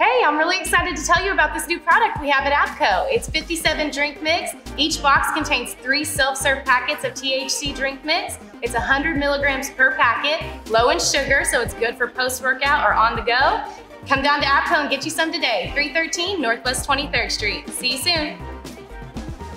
Hey, I'm really excited to tell you about this new product we have at APCO. It's 57 drink mix. Each box contains three self-serve packets of THC drink mix. It's 100 milligrams per packet, low in sugar, so it's good for post-workout or on the go. Come down to APCO and get you some today. 313 Northwest 23rd Street. See you soon.